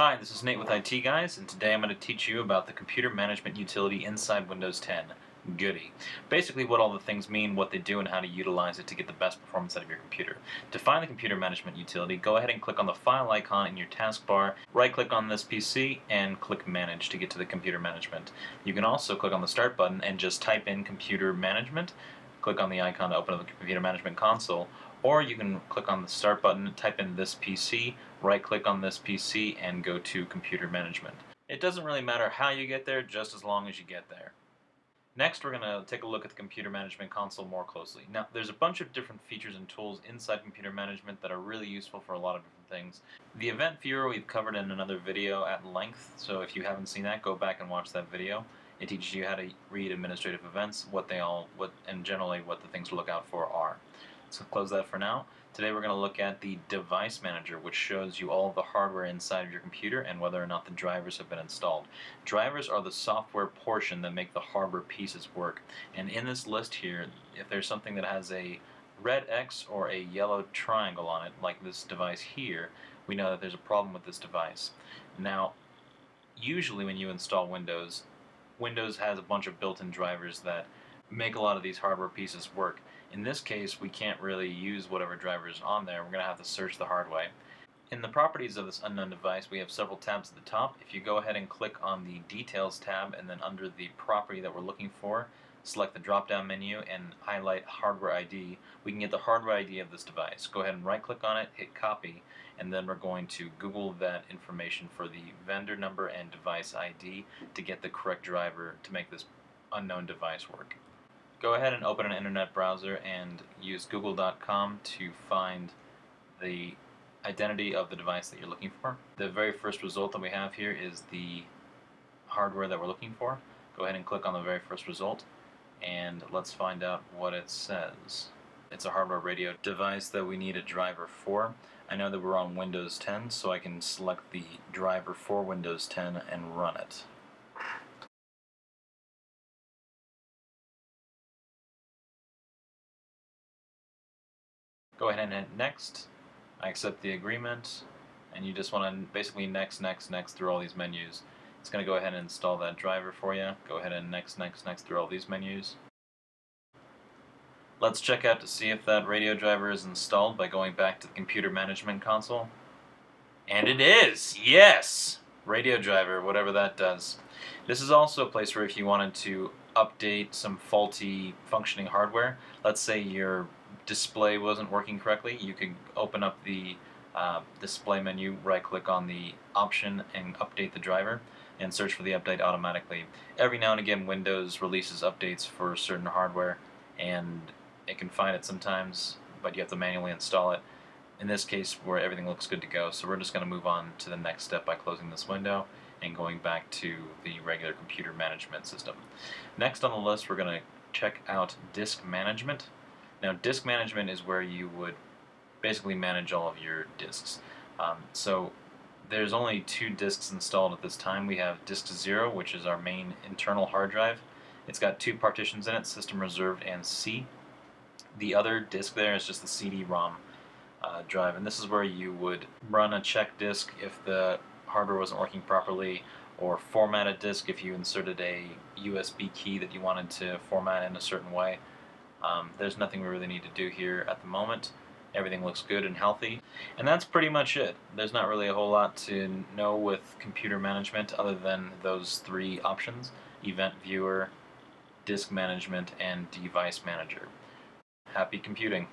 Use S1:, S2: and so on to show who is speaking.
S1: Hi, this is Nate with IT Guys, and today I'm going to teach you about the computer management utility inside Windows 10, Goody. Basically what all the things mean, what they do, and how to utilize it to get the best performance out of your computer. To find the computer management utility, go ahead and click on the file icon in your taskbar, right click on this PC, and click Manage to get to the computer management. You can also click on the Start button and just type in computer management, click on the icon to open up the computer management console, or you can click on the Start button, type in this PC, right click on this PC, and go to Computer Management. It doesn't really matter how you get there, just as long as you get there. Next, we're going to take a look at the Computer Management Console more closely. Now, there's a bunch of different features and tools inside Computer Management that are really useful for a lot of different things. The Event Viewer we've covered in another video at length, so if you haven't seen that, go back and watch that video. It teaches you how to read administrative events, what they all, what, and generally what the things to look out for are. So close that for now. Today we're going to look at the Device Manager, which shows you all of the hardware inside of your computer and whether or not the drivers have been installed. Drivers are the software portion that make the hardware pieces work. And in this list here, if there's something that has a red X or a yellow triangle on it, like this device here, we know that there's a problem with this device. Now, usually when you install Windows, Windows has a bunch of built-in drivers that make a lot of these hardware pieces work. In this case, we can't really use whatever driver is on there. We're going to have to search the hard way. In the properties of this unknown device, we have several tabs at the top. If you go ahead and click on the Details tab and then under the property that we're looking for, select the drop-down menu and highlight Hardware ID, we can get the hardware ID of this device. Go ahead and right-click on it, hit Copy, and then we're going to Google that information for the vendor number and device ID to get the correct driver to make this unknown device work go ahead and open an internet browser and use google.com to find the identity of the device that you're looking for. The very first result that we have here is the hardware that we're looking for. Go ahead and click on the very first result and let's find out what it says. It's a hardware radio device that we need a driver for. I know that we're on Windows 10 so I can select the driver for Windows 10 and run it. Go ahead and hit next. I accept the agreement. And you just want to basically next, next, next through all these menus. It's going to go ahead and install that driver for you. Go ahead and next, next, next through all these menus. Let's check out to see if that radio driver is installed by going back to the computer management console. And it is! Yes! Radio driver, whatever that does. This is also a place where if you wanted to update some faulty functioning hardware, let's say your display wasn't working correctly, you could open up the uh, display menu, right click on the option and update the driver and search for the update automatically. Every now and again Windows releases updates for certain hardware and it can find it sometimes but you have to manually install it. In this case where everything looks good to go so we're just going to move on to the next step by closing this window and going back to the regular computer management system. Next on the list we're going to check out disk management. Now disk management is where you would basically manage all of your disks. Um, so there's only two disks installed at this time. We have disk 0 which is our main internal hard drive. It's got two partitions in it, system reserved and C. The other disk there is just the CD-ROM uh, drive and this is where you would run a check disk if the hardware wasn't working properly or format a disk if you inserted a USB key that you wanted to format in a certain way. Um, there's nothing we really need to do here at the moment. Everything looks good and healthy. And that's pretty much it. There's not really a whole lot to know with computer management other than those three options, Event Viewer, Disk Management, and Device Manager. Happy computing!